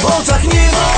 W oczach nie ma